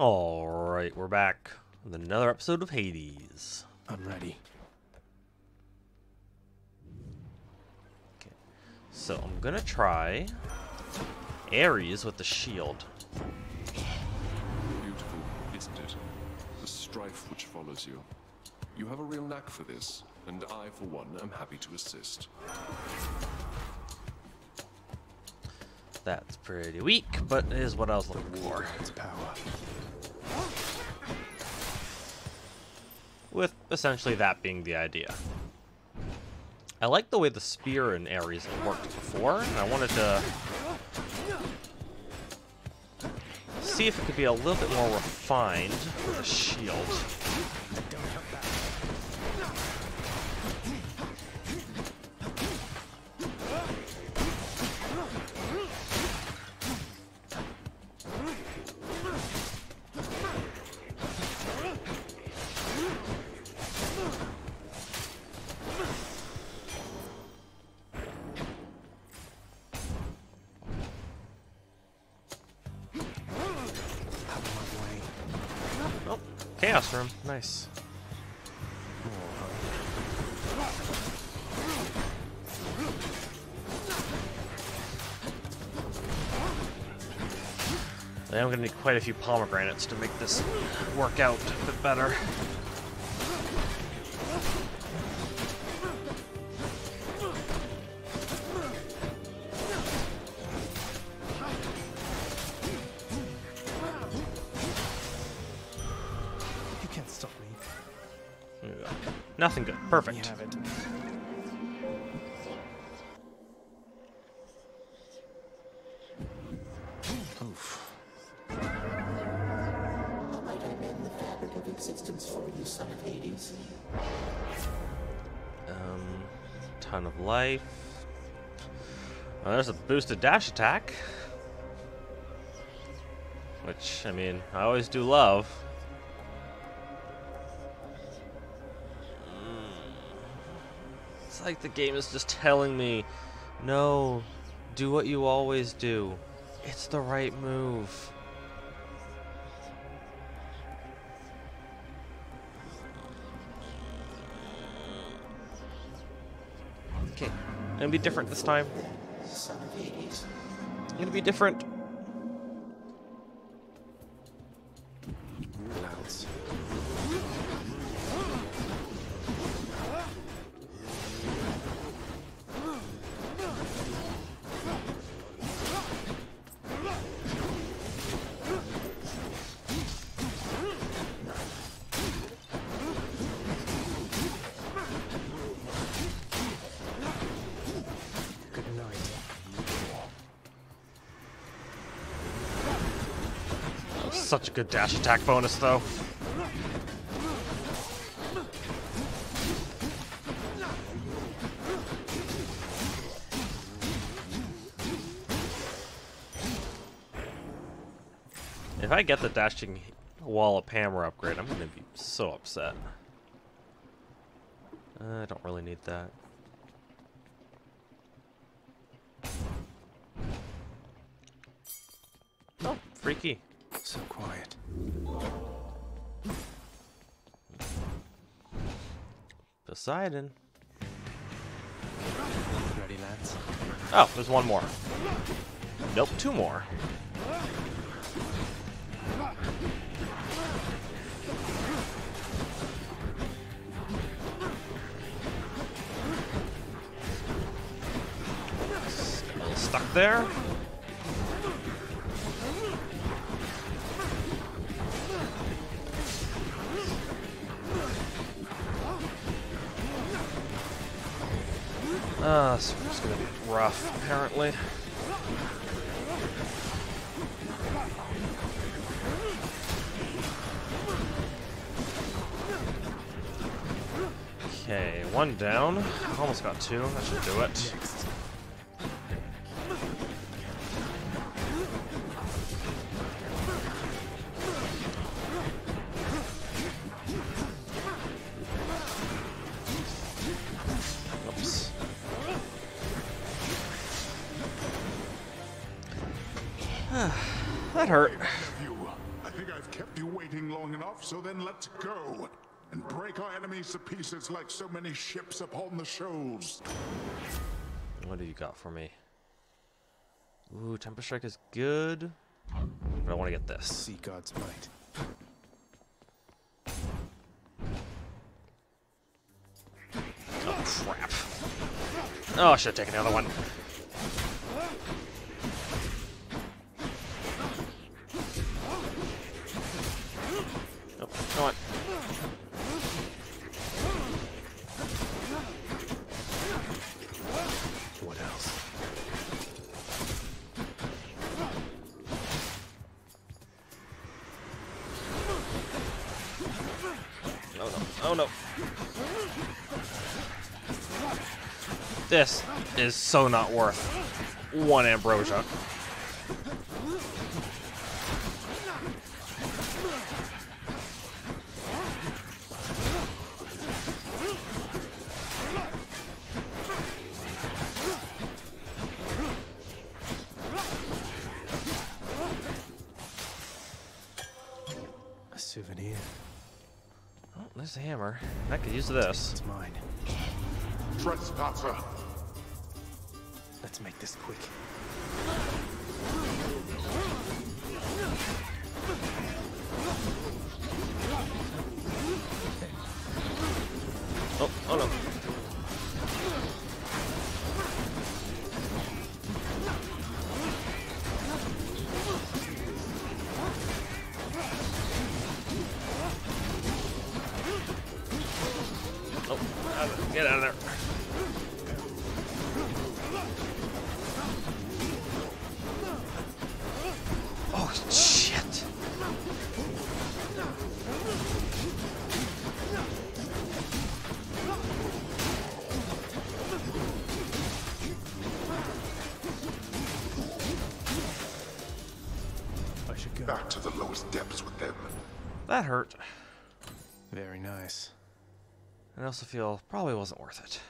Alright, we're back with another episode of Hades. I'm ready. Okay. So I'm gonna try Ares with the shield. Beautiful, isn't it? The strife which follows you. You have a real knack for this, and I, for one, am happy to assist. That's pretty weak, but it is what I was looking for. Its power. Essentially that being the idea. I like the way the spear in Ares worked before, and I wanted to see if it could be a little bit more refined with a shield. Nice. I am going to need quite a few pomegranates to make this work out a bit better. Nothing good. Perfect. You have it. Oof. Might I mend the fabric of existence for you, son of Hades? Um, ton of life. Oh, there's a boosted dash attack. Which, I mean, I always do love. Like the game is just telling me, no, do what you always do. It's the right move. Okay, gonna be different this time. Hades. Gonna be different. Good dash attack bonus, though. If I get the dashing Wallop hammer upgrade, I'm gonna be so upset. I don't really need that. Oh, freaky. So quiet. Poseidon. Ready, Lance? Oh, there's one more. Nope, two more. Still stuck there. Ah, this is gonna be rough, apparently. Okay, one down. Almost got two. That should do it. Go. And break our enemies to pieces like so many ships upon the shoals. What do you got for me? Ooh, Tempest Strike is good. But I want to get this. See God's might. Oh, crap. Oh, I should have taken the other one. This is so not worth one ambrosia. Out of- get out of there. Oh, shit. I should go. Back to the lowest depths with them. That hurt. Very nice. I also feel probably wasn't worth it.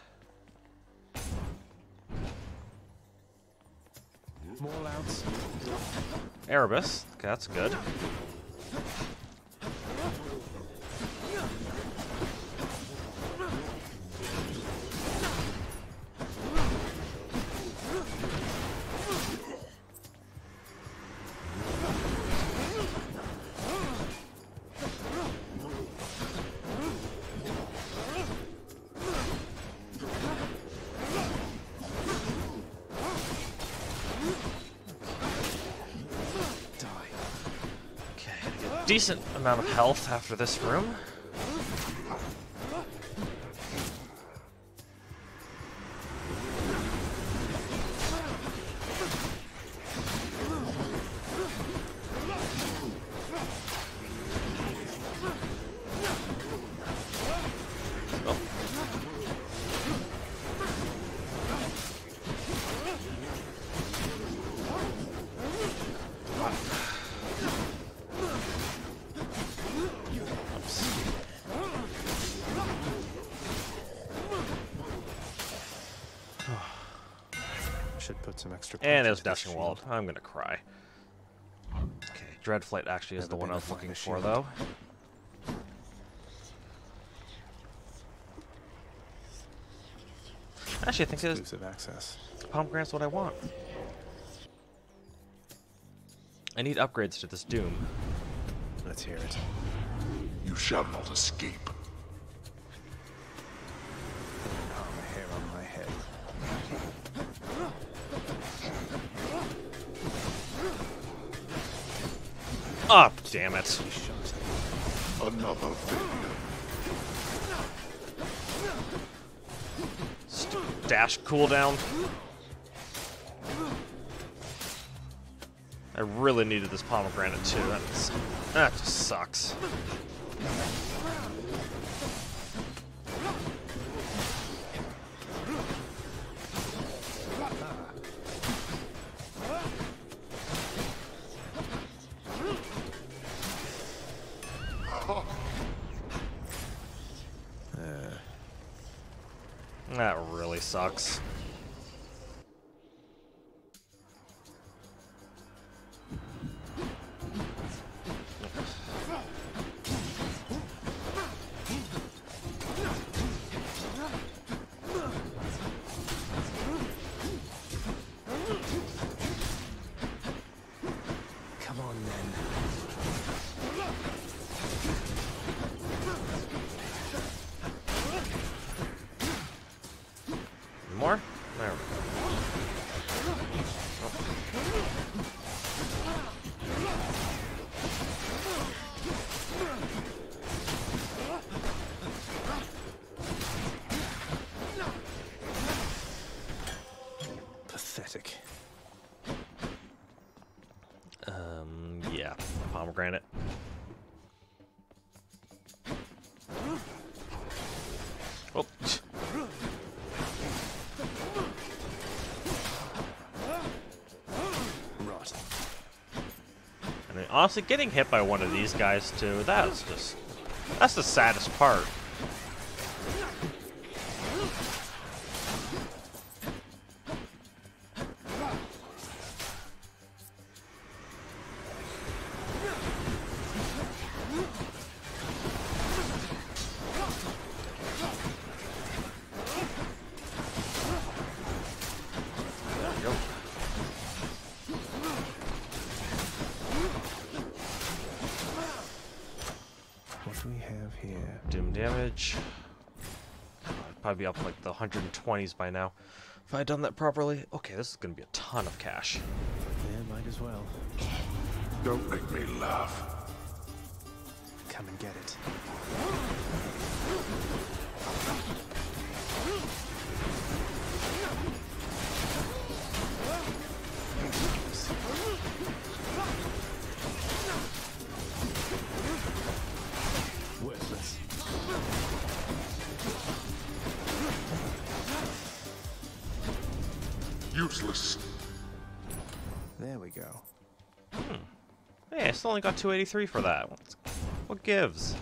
More louds. Erebus, okay, that's good. Amount of health after this room. Should put some extra. And punch there's into this Dashing Wallop. I'm gonna cry. Okay, Dreadflight actually is Never the one I was looking for, though. Actually, I think it's Exclusive access. pomegranate's what I want. I need upgrades to this Doom. Let's hear it. You shall not escape. Oh, damn it. Another failure. Dash cooldown. I really needed this pomegranate too. That's, that just sucks. Honestly, getting hit by one of these guys too, that's just, that's the saddest part. 120s by now. If I had done that properly. Okay, this is gonna be a ton of cash. Yeah, might as well. Don't make me laugh. Come and get it. Still only got 283 for that. What gives?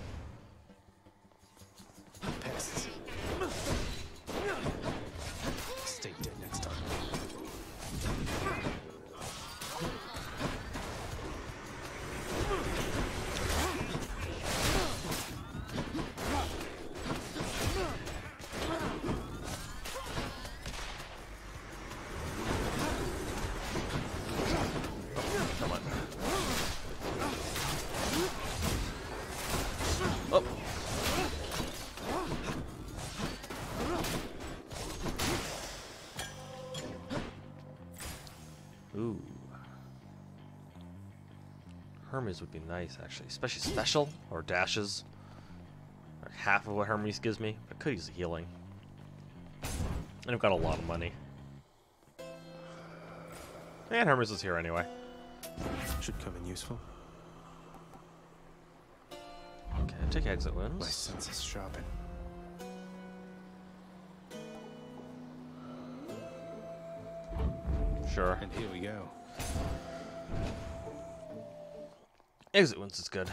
Be nice, actually. Especially special or dashes. Like half of what Hermes gives me. I could use healing. And I've got a lot of money. And Hermes is here anyway. Should come in useful. Okay, take exit My wounds. senses sharpen. Sure. And here we go. Exit wounds is good.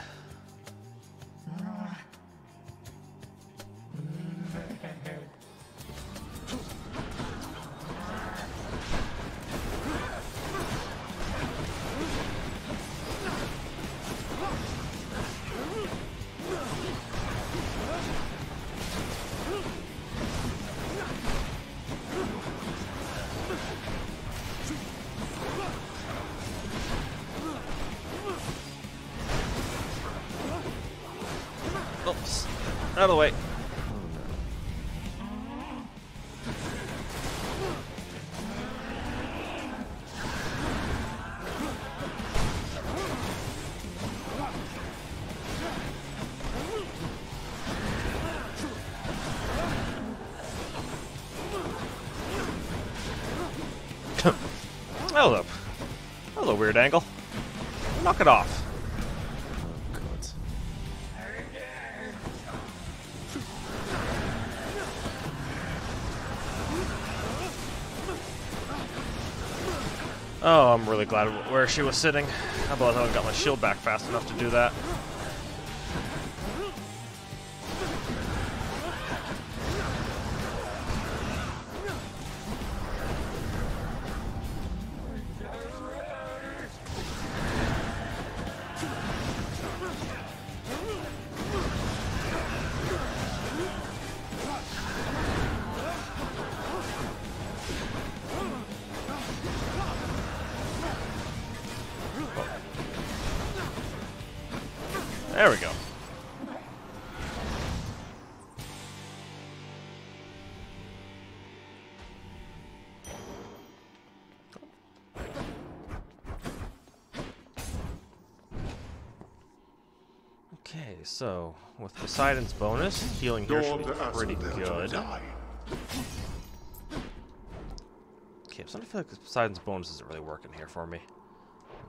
Hello, weird angle. Knock it off. Oh. Oh, I'm really glad where she was sitting. How about I got my shield back fast enough to do that? There we go. Okay, so with Poseidon's bonus, healing here should be pretty good. Okay, I'm starting to feel like Poseidon's bonus isn't really working here for me.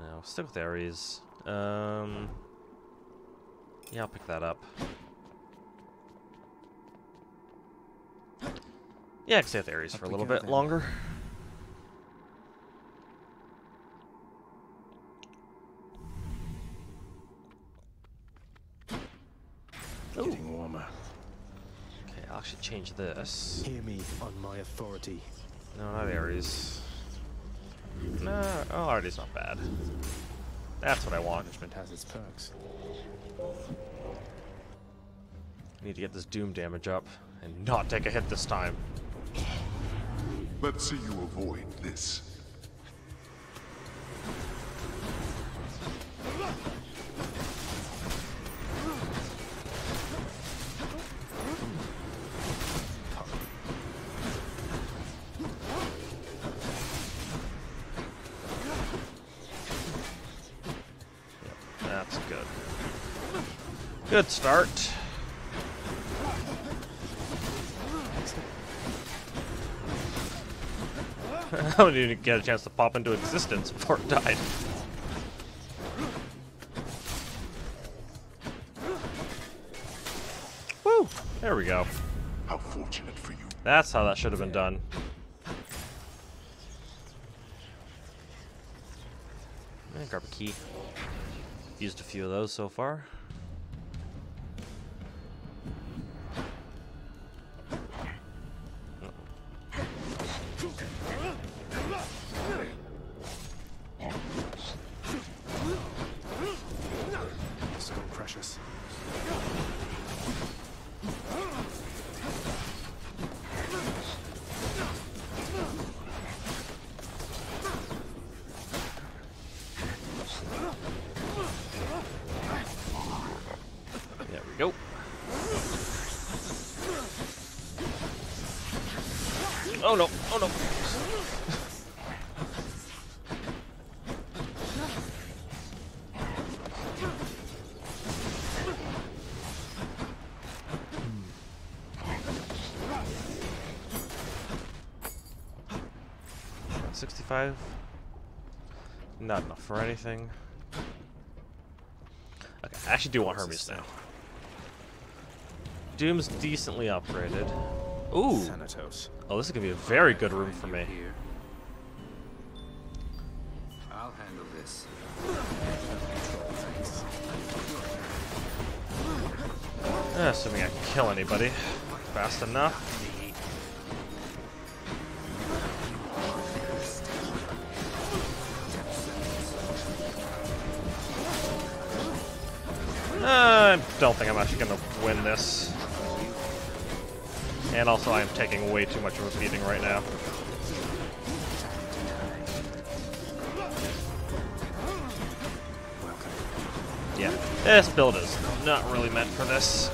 No, stick with Ares. Um, yeah, I'll pick that up. Yeah, I can stay with Ares Up for a little bit then. longer. Getting warmer. Okay, I'll actually change this. Hear me on my authority. No, not Ares. No, oh, Ares not bad. That's what I want. Punishment has its perks. I need to get this doom damage up and not take a hit this time. Let's see you avoid this. Good start. I didn't even get a chance to pop into existence before it died. Woo! There we go. How fortunate for you. That's how that should have been done. Eh, grab a key. Used a few of those so far. Five. Not enough for anything. Okay, I actually do want Hermes now. Doom's decently upgraded. Ooh! Thanatos. Oh, this is gonna be a very good room for me. I'll handle this. Eh, assuming I can kill anybody fast enough. Uh, I don't think I'm actually gonna win this. And also, I am taking way too much of a beating right now. Yeah, this build is not really meant for this.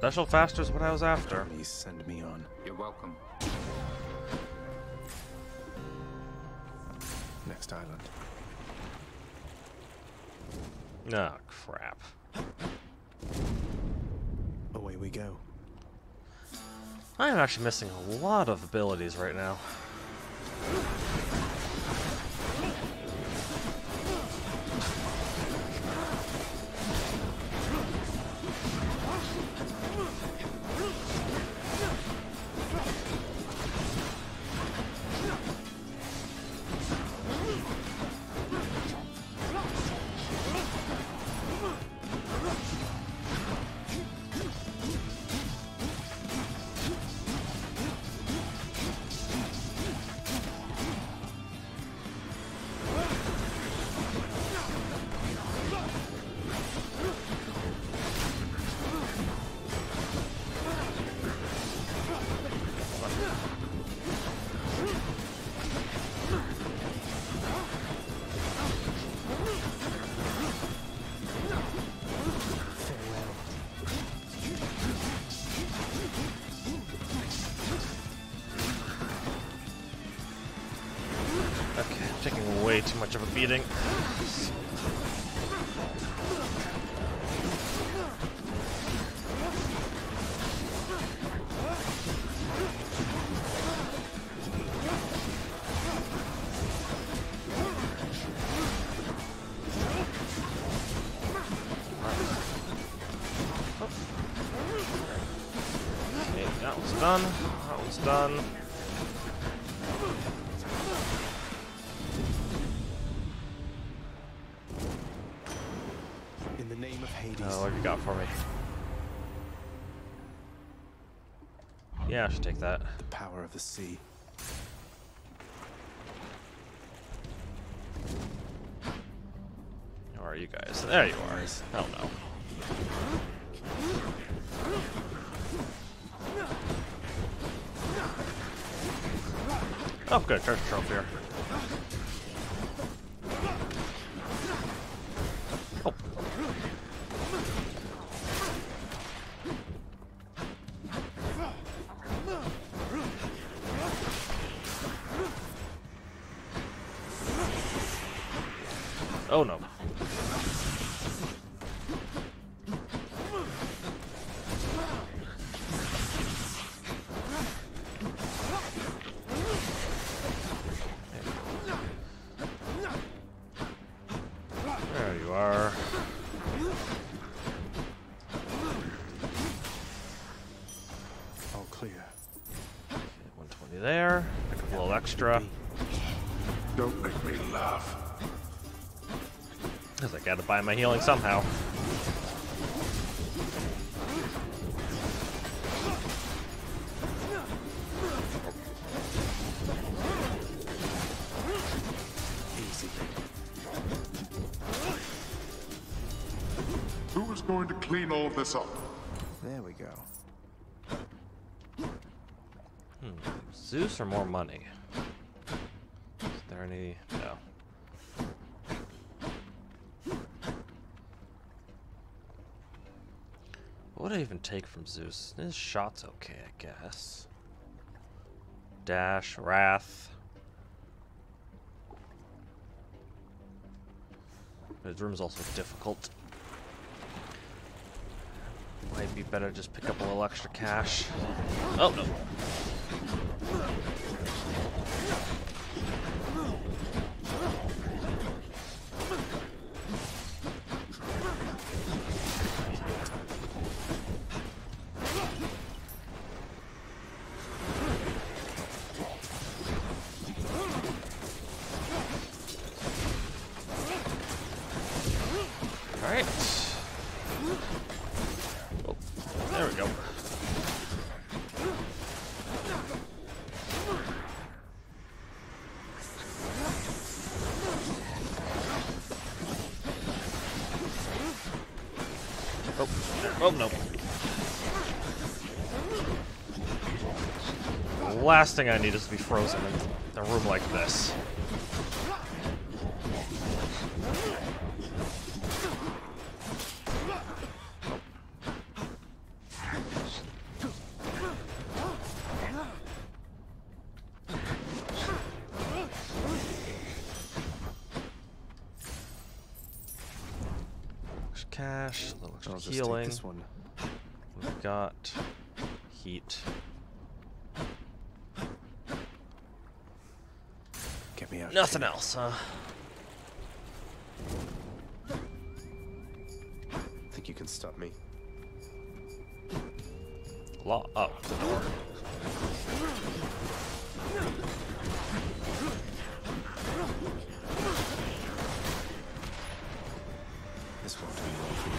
Special faster is what I was after. Please send me on. You're welcome. Next island. Oh, crap. Away we go. I am actually missing a lot of abilities right now. Much of a beating. Should take that. The power of the sea. Oh no. There you are. All clear. 120 there. Pick a little extra. Because I gotta buy my healing somehow. Easy. Who is going to clean all this up? There we go. Hmm. Zeus or more money? Is there any? No. What would I even take from Zeus? His shot's okay, I guess. Dash, Wrath. His room's also difficult. Might be better just pick up a little extra cash. Oh no. Oh no. The last thing I need is to be frozen in a room like this. We've heat. Get me out. Nothing here. else, huh? Think you can stop me? Law up the door. This won't do well for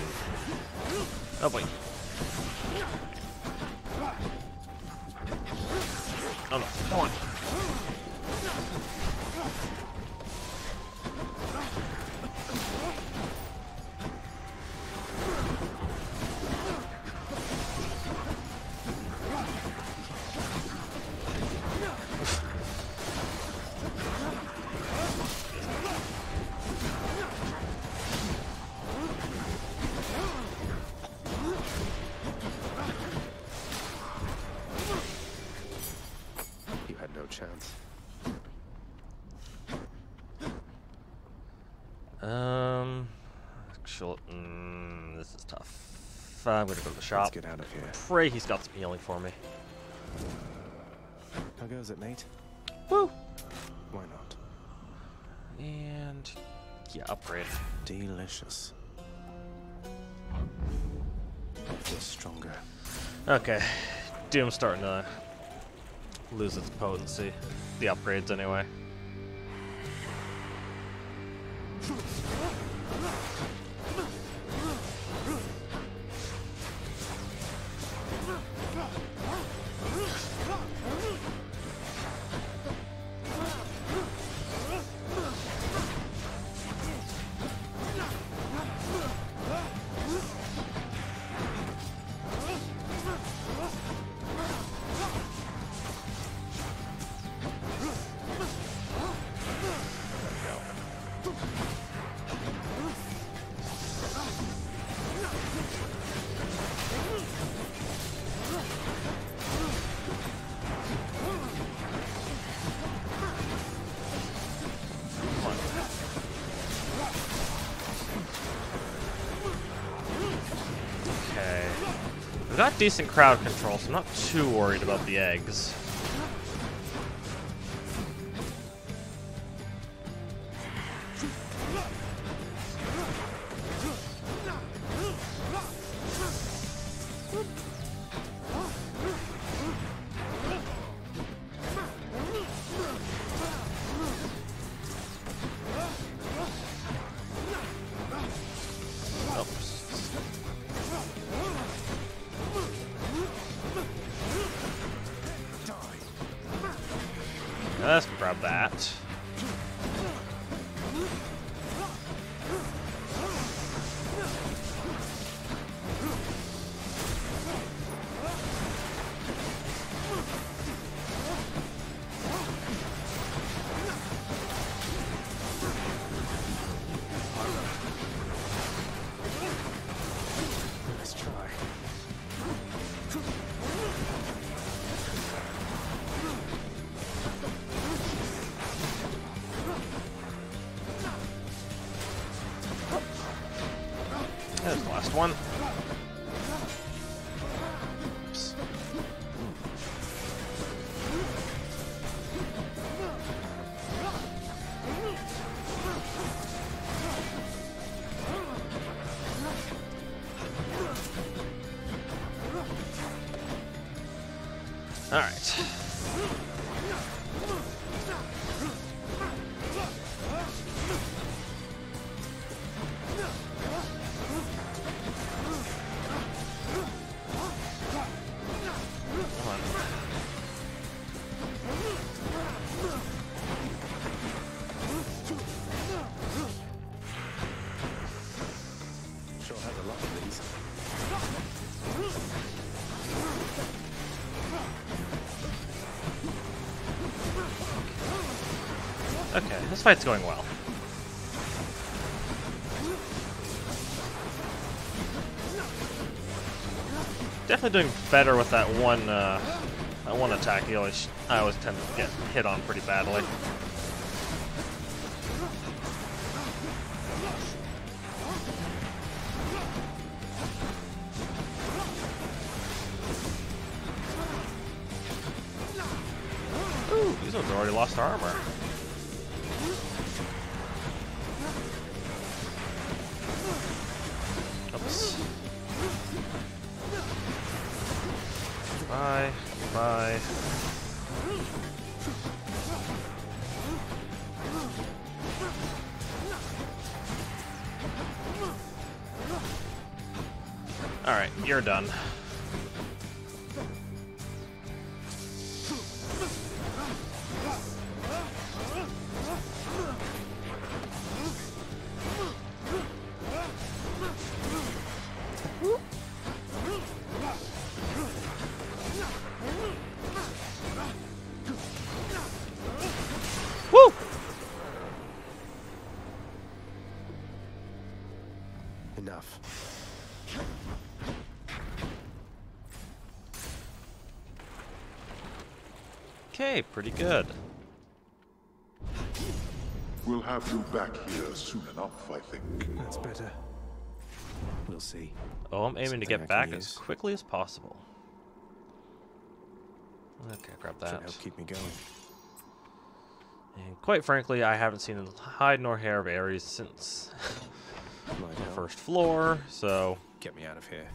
you. Oh wait. Oh no, come on. I'm gonna go to the shop. Let's get out of here. Pray he's got some healing for me. How goes it, mate? Woo! Why not? And yeah, upgrade. Delicious. Feels stronger. Okay, Doom's starting to lose its potency. The upgrades, anyway. Got decent crowd control, so I'm not too worried about the eggs. All right. This fight's going well. Definitely doing better with that one, uh, that one attack. He always, I always tend to get hit on pretty badly. Ooh, these ones already lost armor. Enough. Okay, pretty good. We'll have you back here soon enough, I think. That's better. We'll see. Oh, I'm aiming to get I can back as quickly as possible. Okay, grab Should that. help keep me going. And quite frankly, I haven't seen the hide nor hair of Ares since Might the help. First floor, so Get me out of here.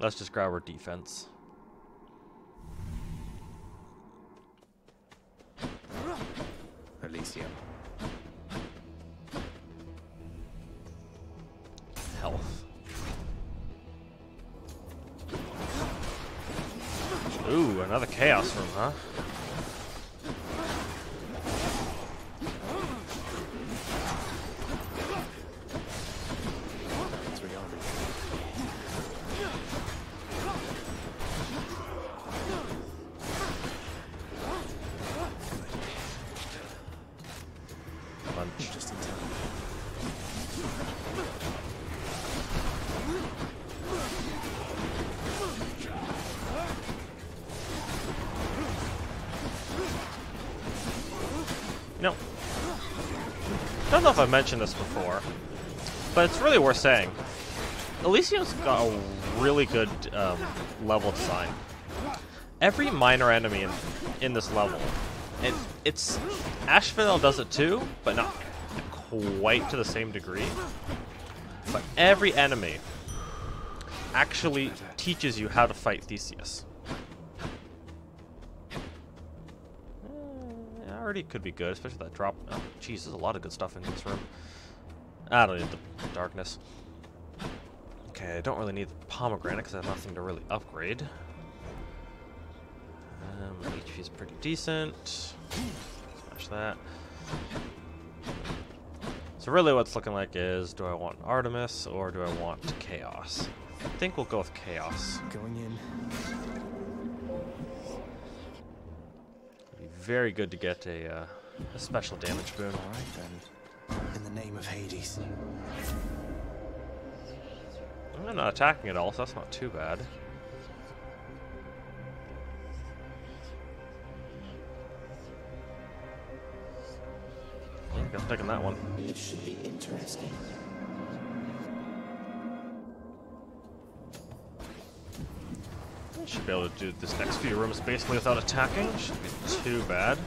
let's just grab our defense. Elysium. Health. Ooh, another chaos room, huh? I don't know if I've mentioned this before, but it's really worth saying. Elysium's got a really good um, level design. Every minor enemy in, in this level, and it's Asphodel does it too, but not quite to the same degree. But every enemy actually teaches you how to fight Theseus. Already could be good, especially that drop. Oh, jeez, there's a lot of good stuff in this room. I don't need the darkness. Okay, I don't really need the pomegranate because I have nothing to really upgrade. Um, HP is pretty decent. Smash that. So really what's looking like is, do I want Artemis or do I want Chaos? I think we'll go with Chaos. Going in. Very good to get a, uh, a special damage boon. All right then. In the name of Hades. I'm not attacking at all, so that's not too bad. I'm taking that one. It should be interesting. Should be able to do this next few rooms basically without attacking. Shouldn't be too bad.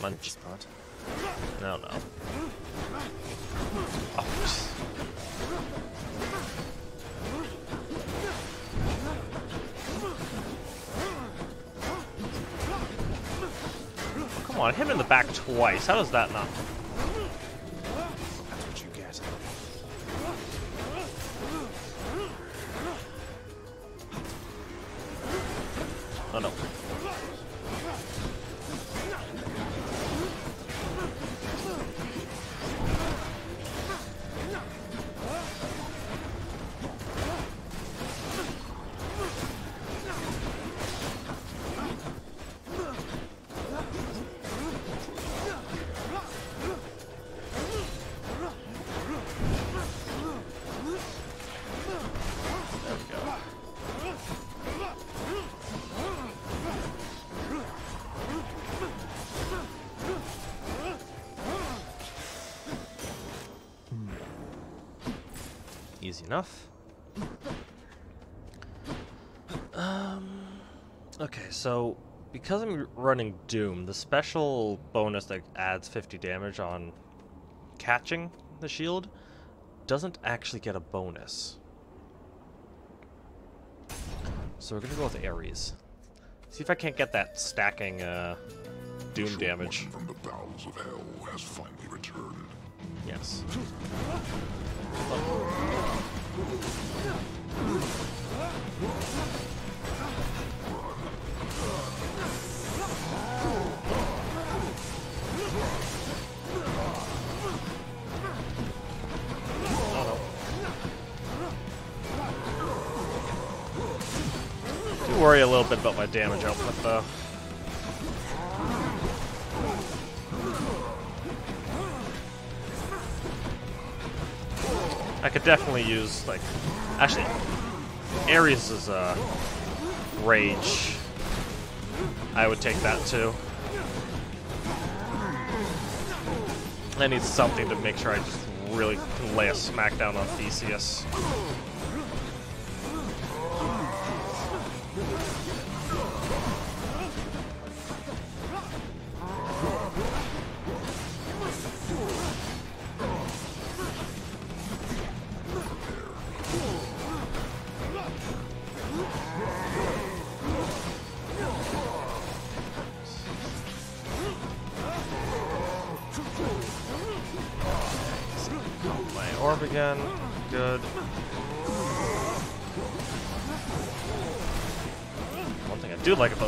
Munch. Spot. No, no. Him in the back twice. How does that not? Enough. Um, okay, so because I'm running Doom, the special bonus that adds 50 damage on catching the shield doesn't actually get a bonus. So we're gonna go with Ares. See if I can't get that stacking uh, Doom Short damage. From the bowels of hell has finally returned. Yes. Worry a little bit about my damage output though. I could definitely use, like, actually, Ares' uh, rage. I would take that too. I need something to make sure I just really lay a smackdown on Theseus.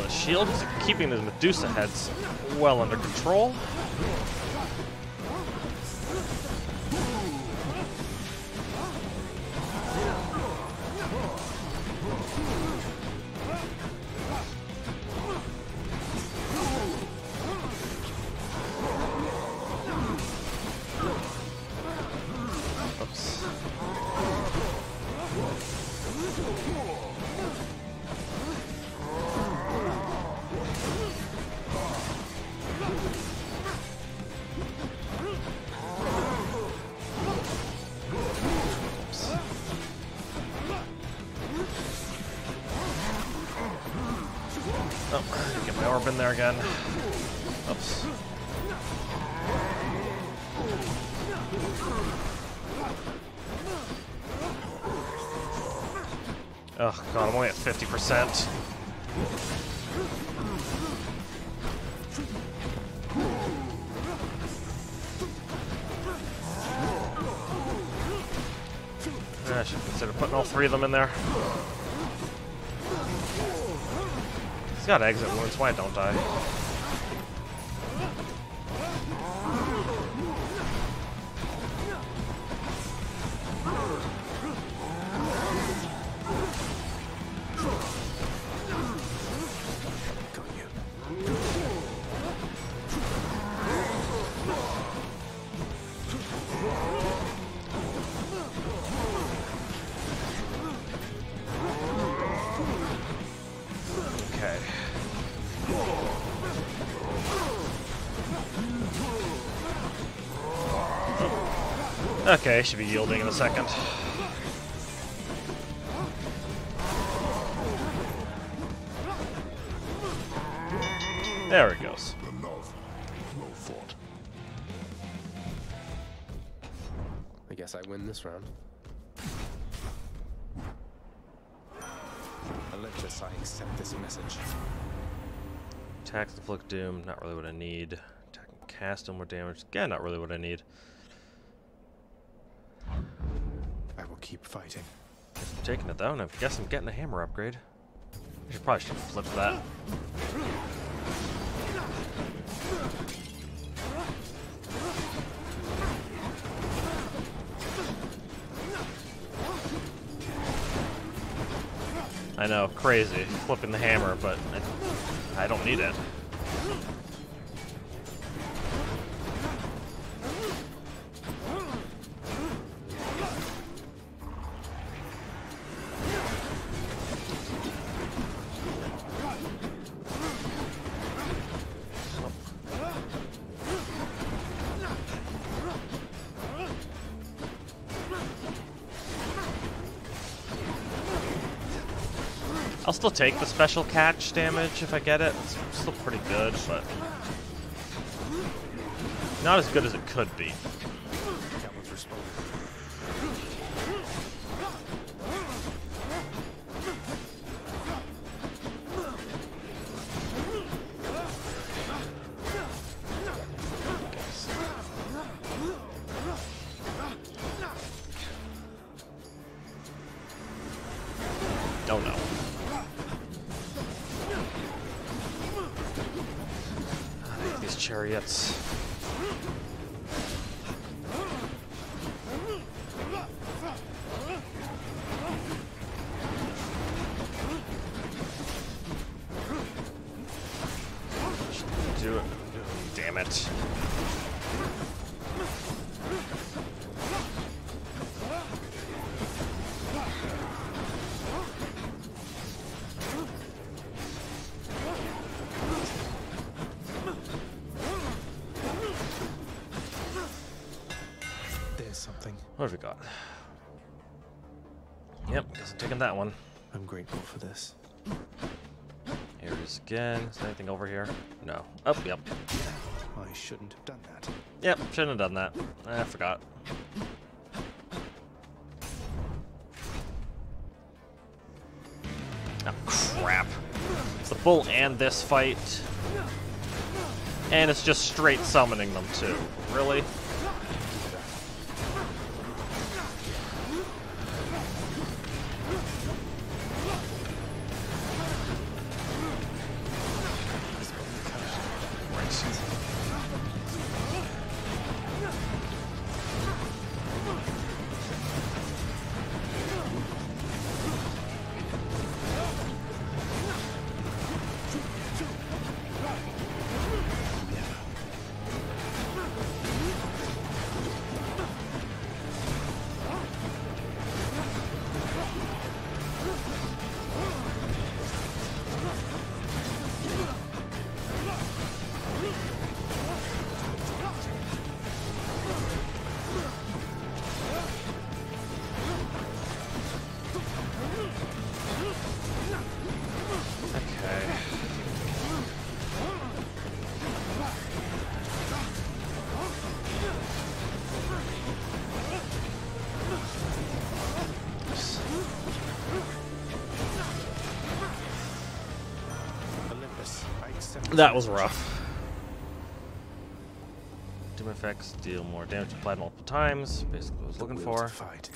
The shield keeping the Medusa heads well under control. In there again. Oops. Oh god, I'm only at 50%. Eh, I should consider putting all three of them in there. He's got exit wounds, why don't I? Should be yielding in a second. There it goes. Enough. Well fought. I guess I win this round. Electus, I accept this message. Attack deflect doom, not really what I need. Attack and cast deal more damage. Again, not really what I need. I will keep fighting. I'm taking it though, and I guess I'm getting a hammer upgrade. I should probably should flip that. I know, crazy, flipping the hammer, but I, I don't need it. Take the special catch damage if I get it. It's still pretty good, but not as good as it could be. Oh no. Chariots. Taking that one. I'm grateful for this. Here it is again. Is there anything over here? No. Oh, yep. I shouldn't have done that. Yep, shouldn't have done that. I forgot. Oh, crap. It's the bull and this fight. And it's just straight summoning them, too. Really? That was rough. Doom effects deal more damage applied multiple times. Basically what I was looking Will to for. Fight.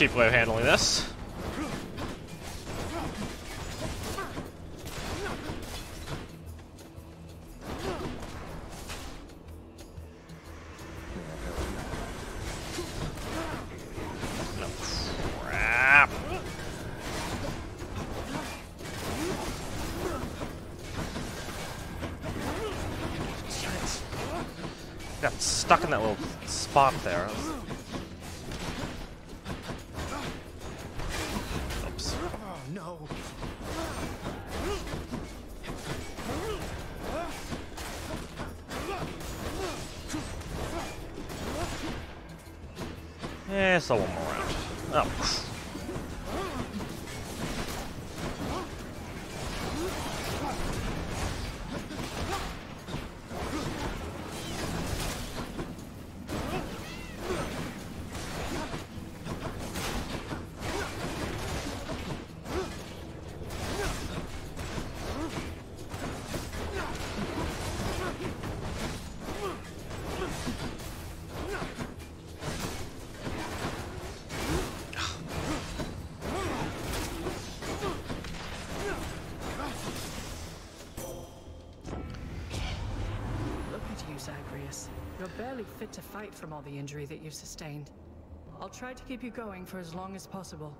Cheap way of handling this. Got stuck in that little spot there. Eh, so one more round. Oh. From all the injury that you've sustained. I'll try to keep you going for as long as possible.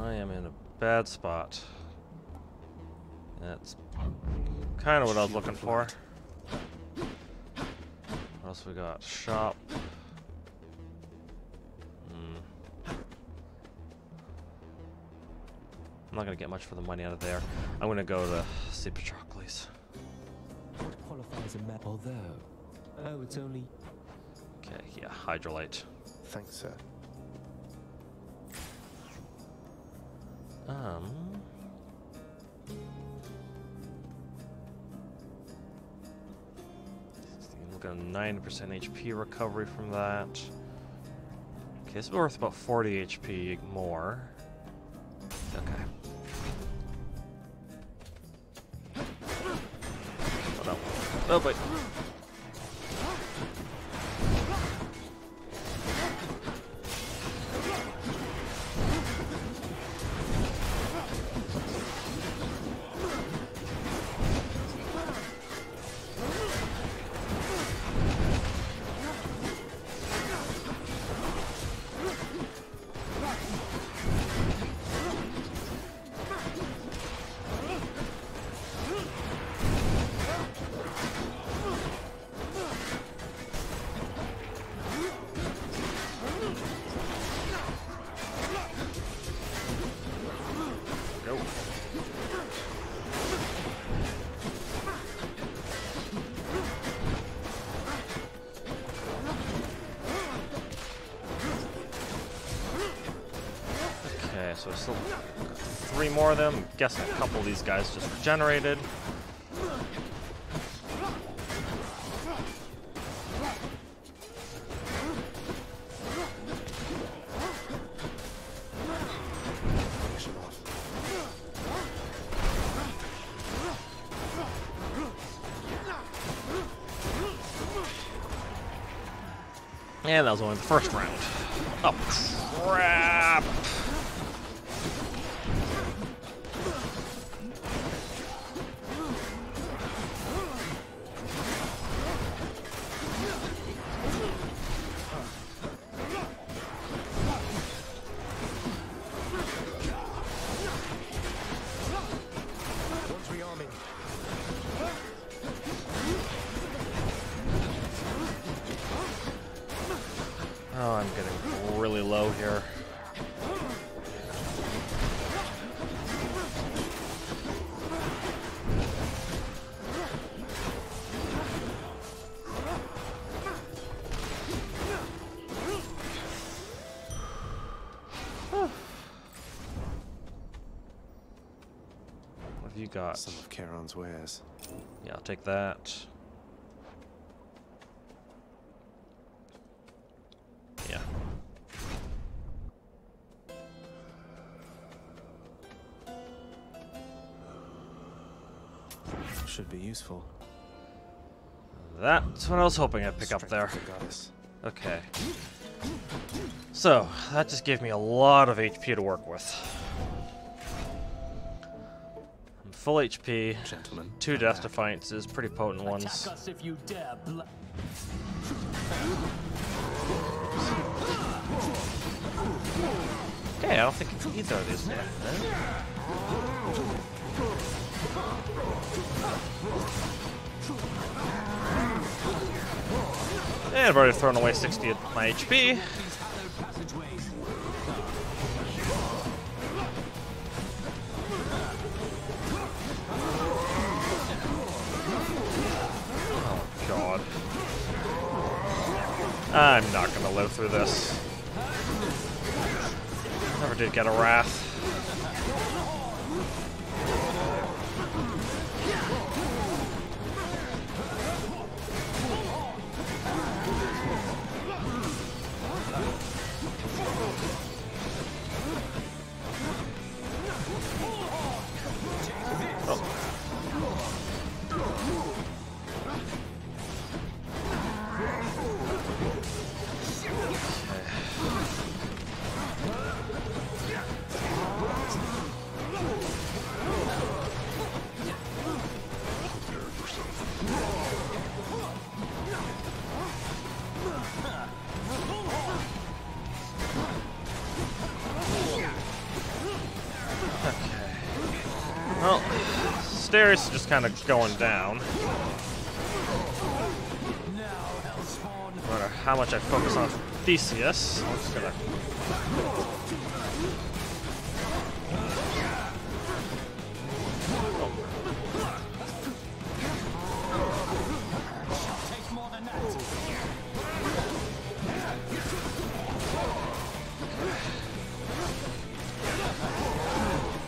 I am in a bad spot. That's kind of what I was looking for. What else we got? Shop. Hmm. I'm not gonna get much for the money out of there. I'm gonna go to see Patroclus. What qualifies a map? Although, oh, it's only Okay, yeah, Hydralite. Thanks, sir. Um. Look at 9% HP recovery from that. Okay, it's worth about 40 HP more. Okay. Oh no. Oh, but. Guessing a couple of these guys just regenerated. And that was only the first round. Got? Some of Charon's wares. Yeah, I'll take that. Yeah. Should be useful. That's what I was hoping I'd pick up there. the. Okay. So, that just gave me a lot of HP to work with. Full HP, Gentlemen. two Death back. Defiances, pretty potent ones. us if you dare, Okay, I don't think either of these work. And I've already thrown away 60 of my HP. I'm not gonna live through this. Never did get a wrath. Kind of going down. No matter how much I focus on Theseus, I'm just gonna.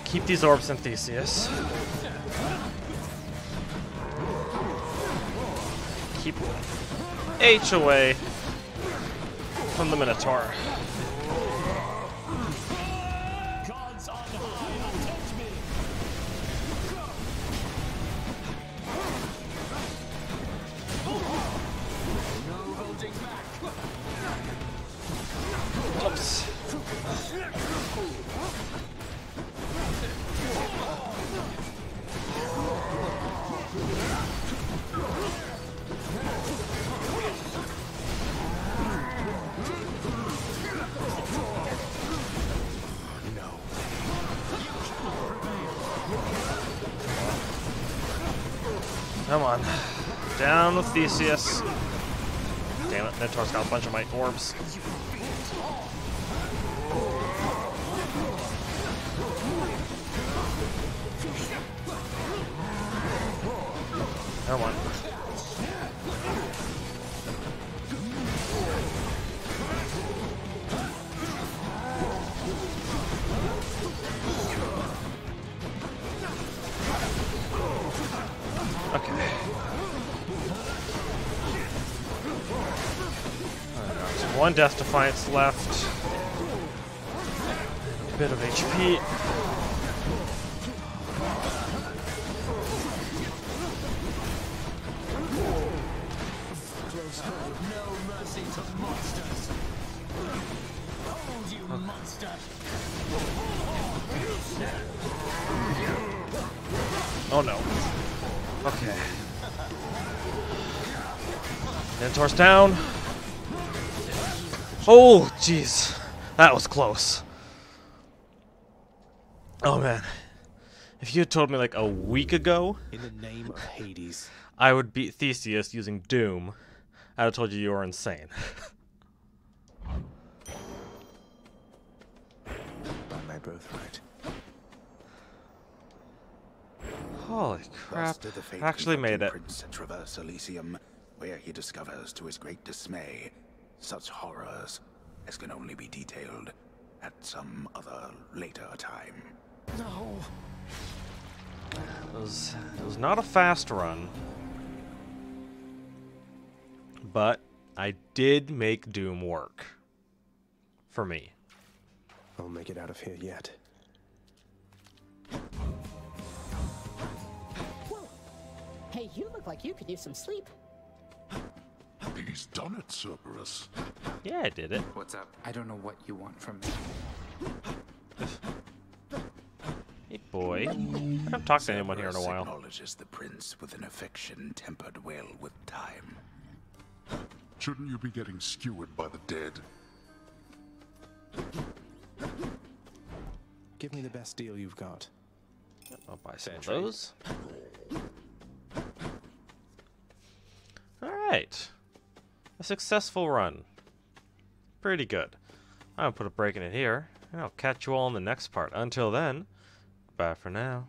Keep these orbs in Theseus. H away from the Minotaur. Oops. On. Down with Theseus. Damn it, Minotaur's got a bunch of my orbs. Come on. Okay. One Death Defiance left. Bit of HP. Minotaur's down. Oh, jeez. That was close. Oh man. If you had told me like a week ago In the name of Hades. I would beat Theseus using Doom, I'd have told you you were insane. By my birthright. Holy crap. Thus did the fate Actually made it. Prince traverse Elysium, where he discovers, to his great dismay, such horrors as can only be detailed at some other later time. No. It was, it was not a fast run. But I did make Doom work. For me. I'll make it out of here yet. Hey, you look like you could use some sleep. He's done it, Cerberus. Yeah, I did it. What's up? I don't know what you want from me. Hey, boy. I haven't talked to anyone here in a while. acknowledges the prince with an affection tempered well with time. Shouldn't you be getting skewered by the dead? Give me the best deal you've got. I'll buy some of Fair trade. those. A successful run. Pretty good. Gonna put a break in it here, and I'll catch you all in the next part. Until then, bye for now.